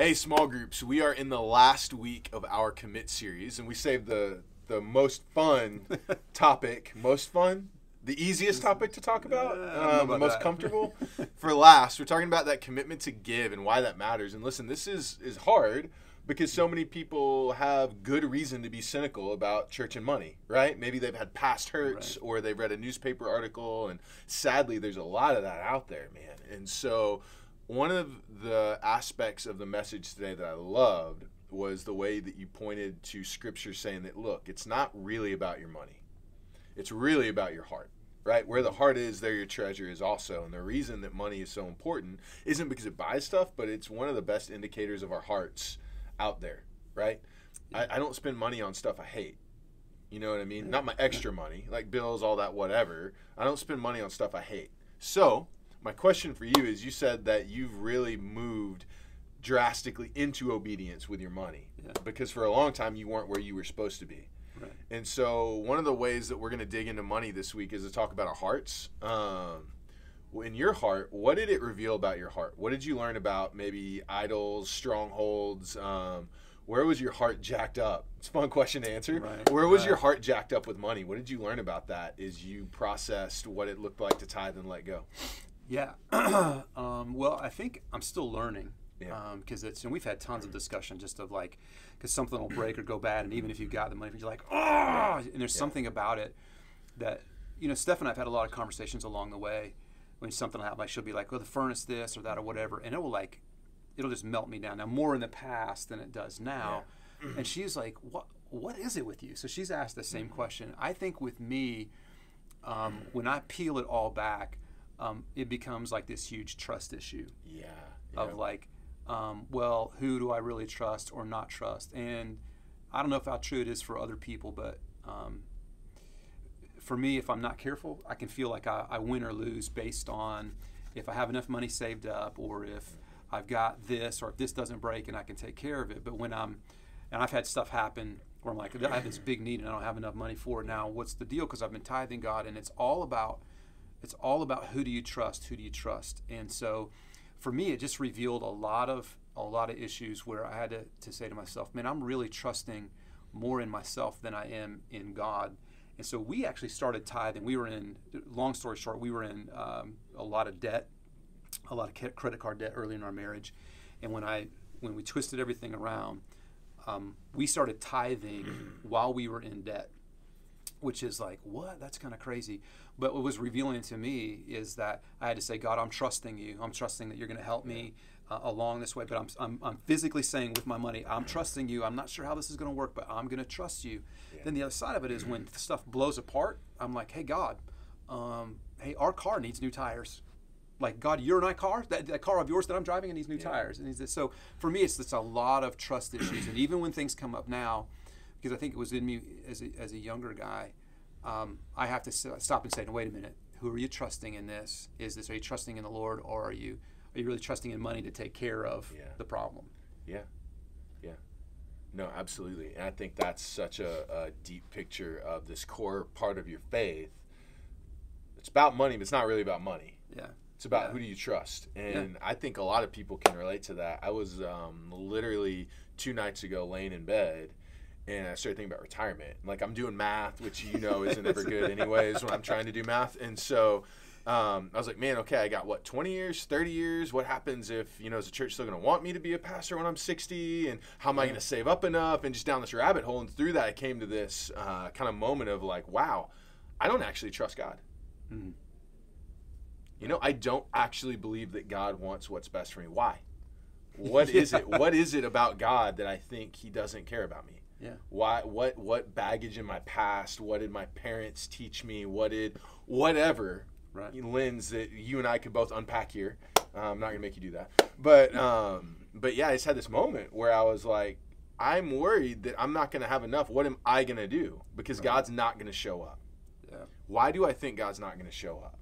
Hey, small groups, we are in the last week of our commit series, and we saved the the most fun topic, most fun, the easiest topic to talk about, Uh, um, the most that. comfortable for last. We're talking about that commitment to give and why that matters. And listen, this is is hard because so many people have good reason to be cynical about church and money, right? Maybe they've had past hurts Right. or they've read a newspaper article, and sadly, there's a lot of that out there, man. And so, one of the aspects of the message today that I loved was the way that you pointed to scripture saying that, look, it's not really about your money, it's really about your heart. Right where the heart is, there your treasure is also. And the reason that money is so important isn't because it buys stuff, but it's one of the best indicators of our hearts out there. Right? I, I don't spend money on stuff I hate. You know what I mean? Not my extra money, like bills, all that, whatever. I don't spend money on stuff I hate. So, my question for you is you said that you've really moved drastically into obedience with your money Yeah. because for a long time you weren't where you were supposed to be. Right. And so, one of the ways that we're going to dig into money this week is to talk about our hearts. Um, in your heart, what did it reveal about your heart? What did you learn about maybe idols, strongholds? Um, where was your heart jacked up? It's a fun question to answer. Right, Where was right. your heart jacked up with money? What did you learn about that as you processed what it looked like to tithe and let go? Yeah. um, well, I think I'm still learning. Yeah. Because it's and we've had tons of discussion just of like because something will break or go bad, and even if you got the money, you're like, oh, and there's Yeah. something about it that you know. Steph and I've had a lot of conversations along the way when something will happen. Like she'll be like, "Oh, the furnace this or that or whatever," and it will like it'll just melt me down. Now more in the past than it does now, and she's like, "What? What is it with you?" So she's asked the same question. I think with me, um, when I peel it all back, um, it becomes like this huge trust issue Yeah. of like, um, well, who do I really trust or not trust? And I don't know if how true it is for other people, but um, for me, if I'm not careful, I can feel like I, I win or lose based on if I have enough money saved up or if I've got this or if this doesn't break and I can take care of it. But when I'm, and I've had stuff happen where I'm like, I have this big need and I don't have enough money for it now. What's the deal? Because I've been tithing God, and it's all about, it's all about who do you trust? Who do you trust? And so, for me, it just revealed a lot of a lot of issues where I had to, to say to myself, man, I'm really trusting more in myself than I am in God. And so we actually started tithing. We were in, long story short, we were in um, a lot of debt, a lot of credit card debt early in our marriage. And when I when we twisted everything around, um, we started tithing while we were in debt, which is like what? That's kind of crazy. But what was revealing to me is that I had to say, God, I'm trusting you. I'm trusting that you're going to help me uh, along this way. But I'm, I'm I'm physically saying with my money, I'm trusting you. I'm not sure how this is going to work, but I'm going to trust you. Then the other side of it is when stuff blows apart. I'm like, hey God, um, hey, our car needs new tires like God, you're my car. That, that car of yours that I'm driving, it needs new tires. And he's so for me, it's it's a lot of trust issues. and even when things come up now, because I think it was in me as a, as a younger guy, um, I have to stop and say, no, wait a minute. Who are you trusting in this? Is this are you trusting in the Lord, or are you are you really trusting in money to take care of Yeah. the problem? Yeah, yeah. No, absolutely. And I think that's such a, a deep picture of this core part of your faith. It's about money, but it's not really about money. Yeah. It's about Yeah. who do you trust. And I think a lot of people can relate to that. I was um, literally two nights ago laying in bed and I started thinking about retirement. Like I'm doing math, which you know isn't ever good anyways when I'm trying to do math. And so um, I was like, man, okay, I got what, 20 years, 30 years? What happens if, you know, is the church still going to want me to be a pastor when I'm 60? And how am I going to save up enough? And just down this rabbit hole. And through that, I came to this uh, kind of moment of like, wow, I don't actually trust God. Mhm. You know, I don't actually believe that God wants what's best for me. Why? What is it? What is it about God that I think He doesn't care about me? Yeah. Why? What? What baggage in my past? What did my parents teach me? What did whatever Right. lens that you and I could both unpack here? Uh, I'm not gonna make you do that, but um, but yeah, I just had this moment where I was like, I'm worried that I'm not gonna have enough. What am I gonna do? Because God's not gonna show up. Yeah. Why do I think God's not gonna show up?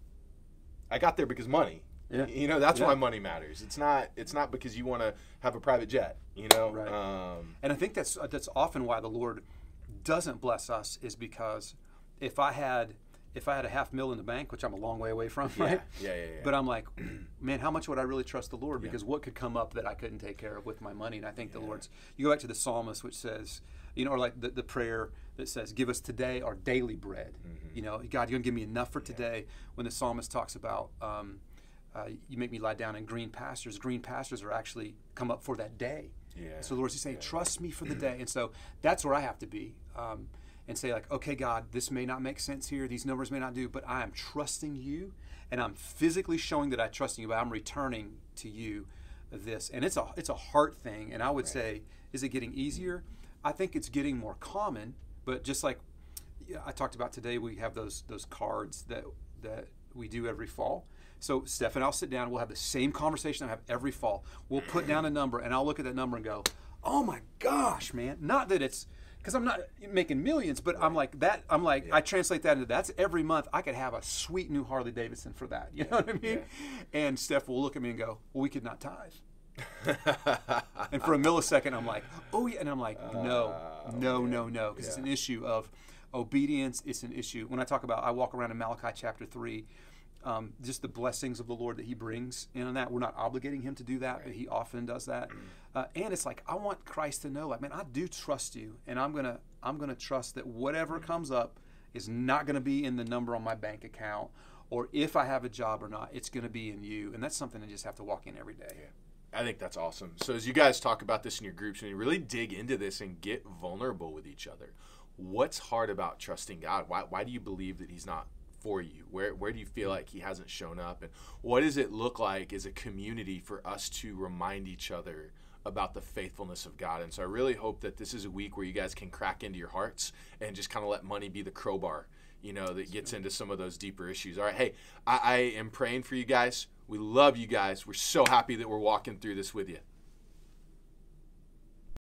I got there because money. Yeah. You know, that's Yeah. why money matters. It's not. It's not because you want to have a private jet. You know. Right. Um, And I think that's that's often why the Lord doesn't bless us is because if I had if I had a half mil in the bank, which I'm a long way away from, Yeah, right? yeah, yeah, yeah. But I'm like, man, how much would I really trust the Lord? Because what could come up that I couldn't take care of with my money? And I think the Lord's. You go back to the psalmist, which says, you know, or like the, the prayer that says, "Give us today our daily bread." Mm-hmm. You know, God, you're gonna give me enough for today. When the psalmist talks about. Um, uh, you make me lie down in green pastures. Green pastures are actually come up for that day. Yeah. So the Lord's just saying, trust me for the day. And so that's where I have to be. Um, and say, like, okay, God, this may not make sense here. These numbers may not do, but I am trusting you. And I'm physically showing that I trust you, but I'm returning to you this. And it's a it's a heart thing. And I would say, is it getting easier? I think it's getting more common, but just like I talked about today, we have those those cards that that we do every fall. So Steph and I'll sit down. We'll have the same conversation I have every fall. We'll put down a number, and I'll look at that number and go, "Oh my gosh, man!" Not that it's because I'm not making millions, but I'm like that. I'm like I translate that into that's every month. I could have a sweet new Harley Davidson for that. You know what I mean? And Steph will look at me and go, "Well, we could not tithe." and for a millisecond, I'm like, "Oh yeah," and I'm like, uh, "No, no, no, no," because it's an issue of obedience. It's an issue. When I talk about, I walk around in Malachi chapter three, um, just the blessings of the Lord that He brings in on that. We're not obligating Him to do that, but He often does that. Uh, and it's like I want Christ to know, like, man, I do trust you, and I'm gonna, I'm gonna trust that whatever comes up is not gonna be in the number on my bank account, or if I have a job or not, it's gonna be in you. And that's something I just have to walk in every day. Yeah. I think that's awesome. So as you guys talk about this in your groups and you really dig into this and get vulnerable with each other, what's hard about trusting God? Why, why do you believe that He's not for you? Where where do you feel like He hasn't shown up? And what does it look like as a community for us to remind each other about the faithfulness of God? And so I really hope that this is a week where you guys can crack into your hearts and just kind of let money be the crowbar, you know, that gets into some of those deeper issues. All right, hey, I, I am praying for you guys. We love you guys. We're so happy that we're walking through this with you.